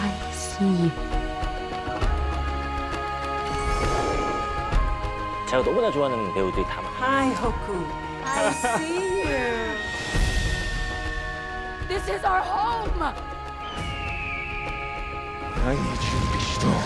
I see you. 제가 너무나 좋아하는 배우들이 다 많아요. Hi, Hoku. I see you. This is our home. I need you to be strong.